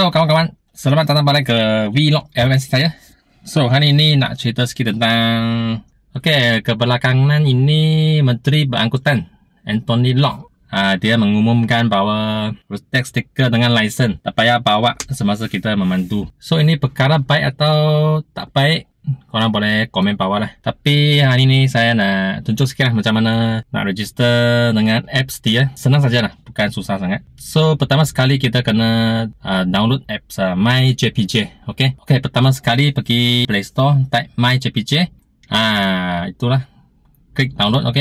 Halo kawan-kawan, selamat datang balik ke Vlog LMC saya. So, hari ini nak cerita sikit tentang Okay, kebelakangan ini Menteri Berangkutan Anthony Locke uh, dia mengumumkan bahawa tax sticker dengan lisen tak payah bawa semasa kita memandu. So, ini perkara baik atau tak baik? korang boleh komen bawah lah tapi hari ni saya nak tunjuk sikit lah macam mana nak register dengan apps dia senang saja lah bukan susah sangat. So pertama sekali kita kena uh, download apps uh, MyJPJ ok ok pertama sekali pergi Play Store type MyJPJ ah itulah. Klik download ok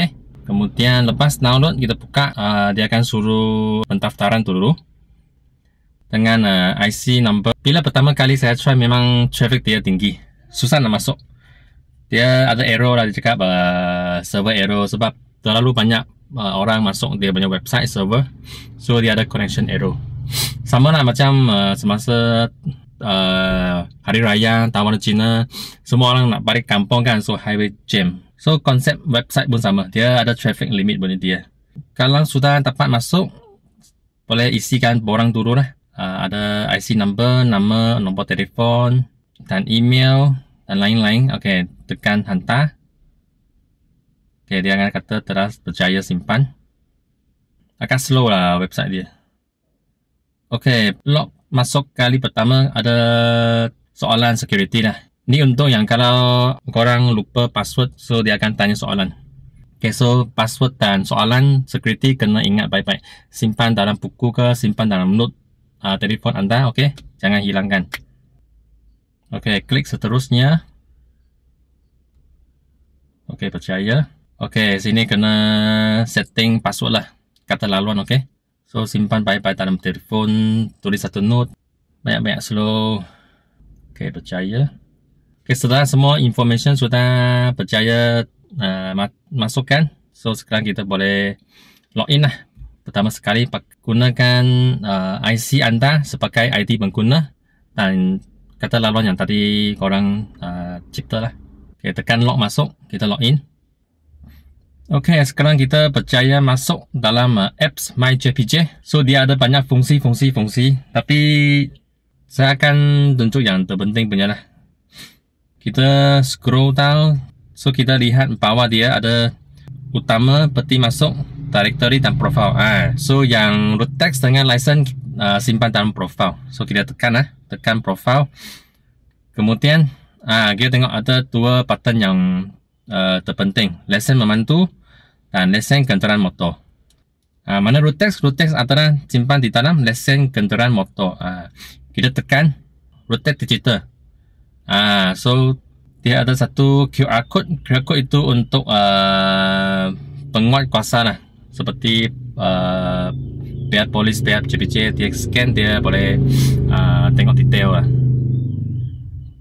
kemudian lepas download kita buka uh, dia akan suruh pendaftaran dulu. Dengan uh, IC number. Bila pertama kali saya try memang traffic dia tinggi. Susah nak masuk. Dia ada error lah dia cakap uh, server error. Sebab terlalu banyak uh, orang masuk dia punya website server. So dia ada connection error. Sama lah macam uh, semasa uh, hari raya tahun Cina semua orang nak balik kampung kan so highway jam. So konsep website pun sama. Dia ada traffic limit pun dia. Kalau sudah dapat masuk boleh isikan borang dulu lah. Uh, ada IC number, nama, nombor telefon, dan email dan lain-lain. Okey, tekan hantar. Okey, dia akan kata telah berjaya simpan. Agak slow lah website dia. Okey, log masuk kali pertama ada soalan security lah. Ni untuk yang kalau korang lupa password, so dia akan tanya soalan. Okay, so password dan soalan security kena ingat baik-baik. Simpan dalam buku ke, simpan dalam note uh, telefon anda, okay? Jangan hilangkan. Okey, klik seterusnya. Okey, percaya. Okey, sini kena setting password lah. Kata laluan, okey. So, simpan baik-baik dalam telefon. Tulis satu note. Banyak-banyak slow. Okey, percaya. Okey, setelah semua information sudah percaya uh, masukkan. So, sekarang kita boleh login lah. Pertama sekali, gunakan uh, IC anda sebagai ID pengguna. Dan kata laluan yang tadi korang uh, cipta lah. Okay, tekan lock masuk, kita login. Okay, sekarang kita percaya masuk dalam uh, apps MyJPJ. So, dia ada banyak fungsi-fungsi-fungsi. Tapi, saya akan tunjuk yang terpenting punya lah. Kita scroll down. So, kita lihat bawah dia ada utama, peti masuk, directory dan profile. Ah, so, yang root text dengan license uh, simpan dalam profile. So, kita tekan lah tekan profile kemudian ah kita tengok ada dua button yang uh, terpenting lesen memantu dan lesen kenderaan motor. Ah mana root text adalah simpan di dalam lesen kenderaan motor. Ah kita tekan root text digital ah so dia ada satu QR code. QR code itu untuk uh, penguat kuasa lah. Seperti uh, pihak polis, pihak CPC dia scan dia boleh uh, tengok detail lah.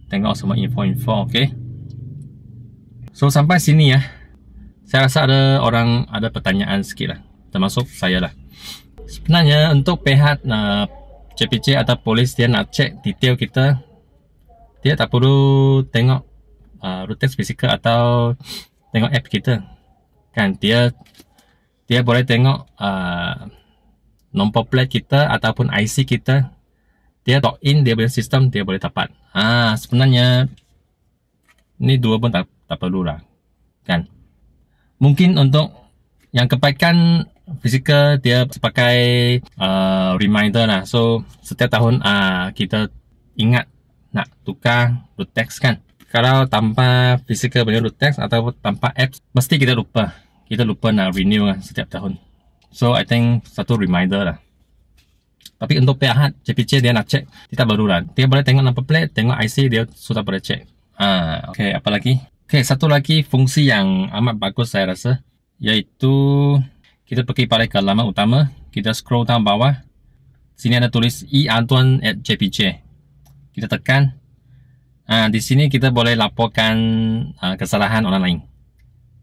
Tengok semua info-info ok so sampai sini ya saya rasa ada orang ada pertanyaan sikit lah. Termasuk saya lah. Sebenarnya untuk pihak uh, CPC atau polis dia nak cek detail kita dia tak perlu tengok uh, route physical atau tengok app kita. Kan dia dia boleh tengok uh, nombor plate kita ataupun IC kita. Dia login dia punya sistem dia boleh dapat. Ah sebenarnya ni dua pun tak, tak perlu lah kan mungkin untuk yang kebaikan fizikal dia sebagai uh, reminder lah so setiap tahun uh, kita ingat nak tukar root text kan kalau tanpa fizikal punya root text atau tanpa apps mesti kita lupa kita lupa nak renew kan setiap tahun So I think satu reminder lah. Tapi untuk pihak CPC dia nak cek, kita baru lah. Dia boleh tengok number plate, tengok IC dia sudah boleh cek. Ah, okay, apa lagi? Okay, satu lagi fungsi yang amat bagus saya rasa, iaitu kita pergi pada laman utama, kita scroll down bawah. Sini ada tulis e-antuan at JPJ. Kita tekan. Ah, di sini kita boleh laporkan uh, kesalahan orang lain.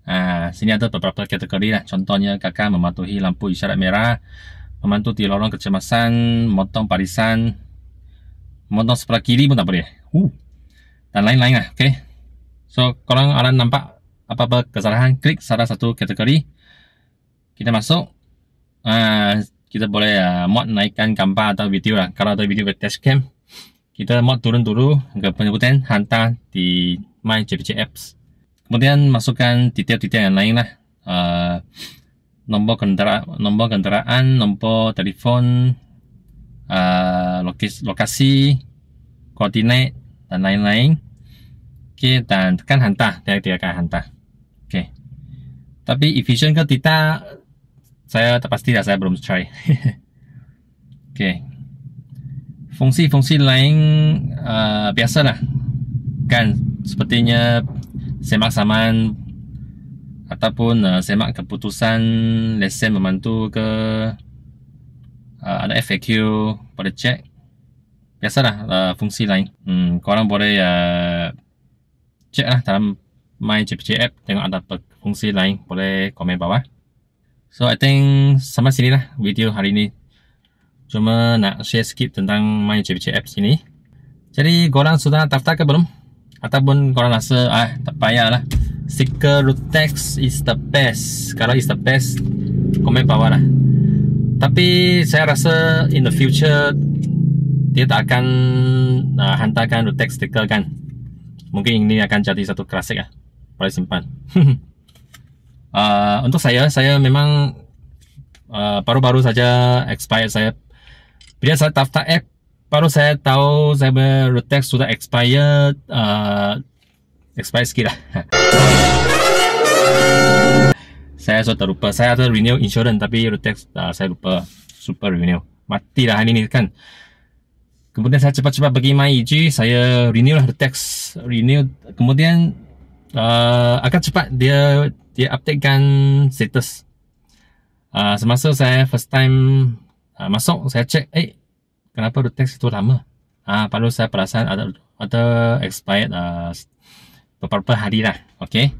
Ha, sini ada beberapa kategori lah. Contohnya kakak mematuhi lampu isyarat merah, membantu di lorong kecemasan, memotong barisan, memotong sebelah kiri pun tak boleh. Uh. Dan lain-lain lah. Okay. So, korang ada nampak apa-apa kesalahan, klik salah satu kategori. Kita masuk. Ha, kita boleh uh, mod naikkan gambar atau video lah. Kalau ada video dashcam, kita mod turun dulu ke penyebutan hantar di My JPG Apps. Kemudian masukkan detail-detail yang lain lah. Uh, nombor kenderaan, nombor kenderaan, nombor telefon, uh, lokasi, koordinat dan lain-lain. Okay, dan tekan hantar, dia, dia akan hantar. Okay. Tapi efisien ke tidak, saya tak pasti dah saya belum try. okay. Fungsi-fungsi lain uh, biasalah. Kan sepertinya semak saman ataupun uh, semak keputusan lesen membantu ke uh, ada FAQ pada cek biasalah uh, fungsi lain hmm, korang boleh uh, cek lah dalam my JPG app tengok ada fungsi lain boleh komen bawah So I think sampai sini lah video hari ini. Cuma nak share sikit tentang My JPG Apps ini. Jadi korang sudah daftar ke belum? Ataupun korang rasa ah tak payah lah. Sticker root text is the best. Kalau is the best, komen bawah lah. Tapi saya rasa in the future dia tak akan uh, hantarkan root text sticker kan. Mungkin ini akan jadi satu klasik lah. Boleh simpan. uh, untuk saya saya memang uh, baru-baru uh, saja expired. Saya bila saya daftar app baru saya tahu saya bertext sudah expired uh, expired sikit lah. Saya sudah terlupa saya ada renew insurance tapi retext uh, saya lupa. Super renew. Mati lah hari ni kan kemudian saya cepat-cepat pergi my EG saya renew lah retext renew kemudian uh, agak cepat dia dia updatekan status. Uh, semasa saya first time uh, masuk, saya cek, eh, kenapa the text itu lama? Ah, uh, baru saya perasan ada ada expired uh, beberapa hari lah. Okay.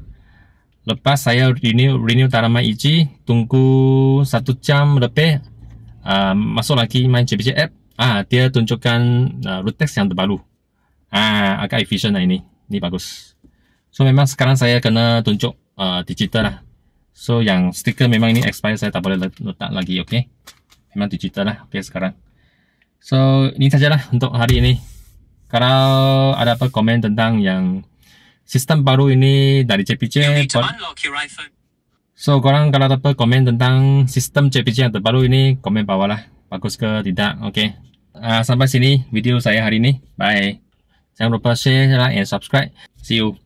Lepas saya renew renew Tarama EG, tunggu satu jam lebih, uh, masuk lagi main JPG app, ah, dia tunjukkan uh, root text yang terbaru. Ah, agak efisien lah ini. Ini bagus. So memang sekarang saya kena tunjuk uh, digital lah. So yang stiker memang ini expired saya tak boleh letak lagi, okay? Memang digital lah, okay sekarang. So ini sajalah untuk hari ini. Kalau ada apa komen tentang yang sistem baru ini dari JPJ. So korang kalau ada apa komen tentang sistem JPJ yang terbaru ini, komen bawah lah. Bagus ke tidak, okay? Uh, sampai sini video saya hari ini. Bye. Jangan lupa share, like, and subscribe. See you.